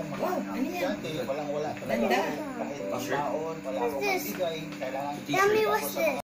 Para sa Wow, ano yan? Dati, walang wala. Ganda. Kahit pangbaon, wala akong magbigay. Kailangan Tell me what's this?